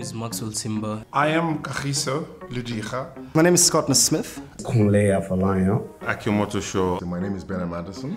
name is Maxwell Simba. I am Kagiso Lediga. My name is Scott Smith. Kunle Afolayan. Akin Omotoso. My name is Ben Amadasun.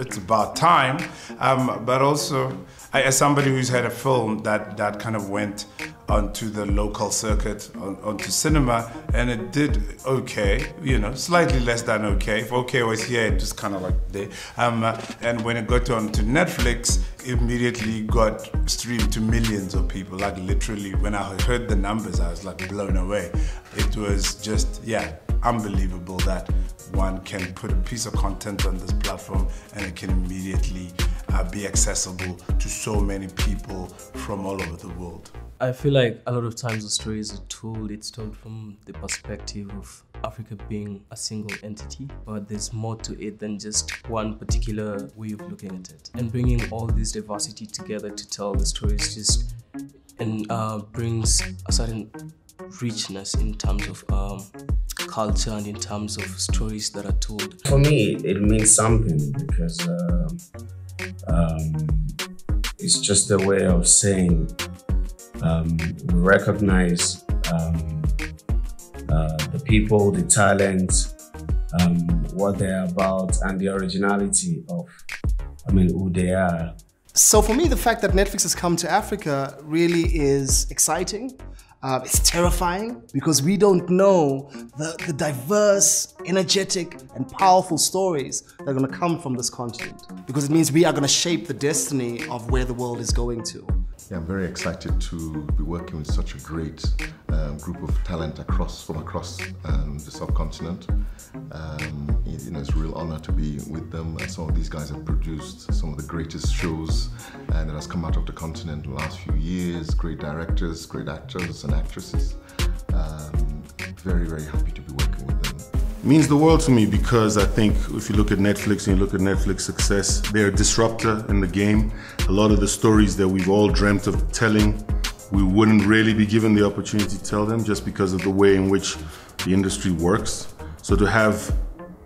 It's about time, um, but also I, as somebody who's had a film that, that kind of went onto the local circuit, on, onto cinema, and it did okay, you know, slightly less than okay. If okay was here, it was kind of like there. Um, uh, and when it got onto Netflix, immediately got streamed to millions of people. Like literally, when I heard the numbers, I was like blown away. It was just, yeah, unbelievable that one can put a piece of content on this platform and it can immediately uh, be accessible to so many people from all over the world. I feel like a lot of times the story is told, it's told from the perspective of Africa being a single entity, but there's more to it than just one particular way of looking at it. And bringing all this diversity together to tell the stories just and uh, brings a certain richness in terms of um, culture and in terms of stories that are told. For me, it means something because uh, um, it's just a way of saying um, we recognize um, uh, the people, the talent, um, what they're about, and the originality of, I mean, who they are. So for me, the fact that Netflix has come to Africa really is exciting. Uh, it's terrifying because we don't know the, the diverse, energetic, and powerful stories that are going to come from this continent. Because it means we are going to shape the destiny of where the world is going to. Yeah, I'm very excited to be working with such a great um, group of talent across from across um, the subcontinent. Um, you know, it's a real honor to be with them. And some of these guys have produced some of the greatest shows uh, that has come out of the continent in the last few years. Great directors, great actors and actresses. Um, very, very happy to be working means the world to me because I think if you look at Netflix and you look at Netflix success, they're a disruptor in the game. A lot of the stories that we've all dreamt of telling, we wouldn't really be given the opportunity to tell them just because of the way in which the industry works. So to have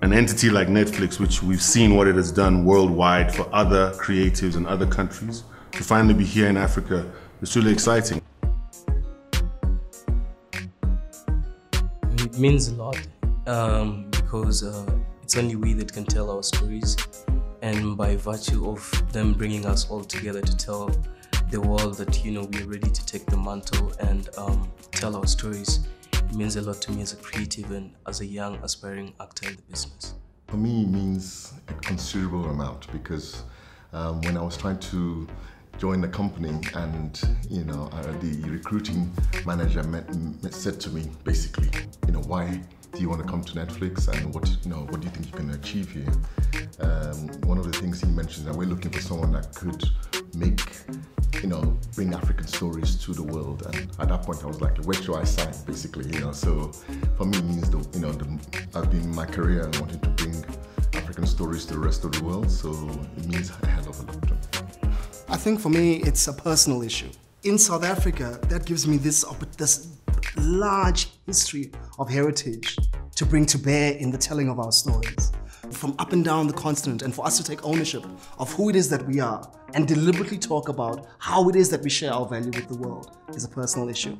an entity like Netflix, which we've seen what it has done worldwide for other creatives in other countries, to finally be here in Africa is really exciting. It means a lot um, because uh, it's only we that can tell our stories. And by virtue of them bringing us all together to tell the world that, you know, we're ready to take the mantle and um, tell our stories, it means a lot to me as a creative and as a young aspiring actor in the business. For me, it means a considerable amount because um, when I was trying to join the company and you know uh, the recruiting manager met, met, said to me basically you know why do you want to come to Netflix and what you know what do you think you can achieve here? Um, one of the things he mentioned that we're looking for someone that could make you know bring African stories to the world. And at that point, I was like, where should I sign? Basically, you know. So for me, it means the you know the, I've been in my career and wanting to bring African stories to the rest of the world. So it means a hell of a lot. I think for me, it's a personal issue. In South Africa, that gives me this, this large history of heritage to bring to bear in the telling of our stories. From up and down the continent, and for us to take ownership of who it is that we are and deliberately talk about how it is that we share our value with the world is a personal issue.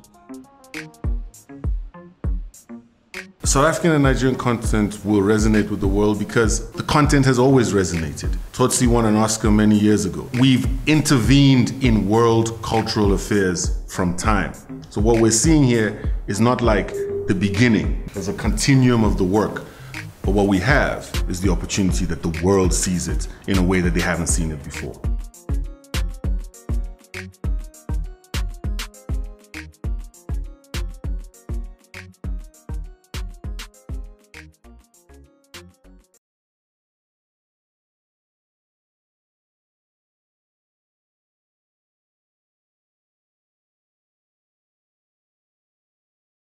South African and Nigerian content will resonate with the world because the content has always resonated. Tsotsi won an Oscar many years ago. We've intervened in world cultural affairs from time. So what we're seeing here is not like the beginning. There's a continuum of the work. But what we have is the opportunity that the world sees it in a way that they haven't seen it before.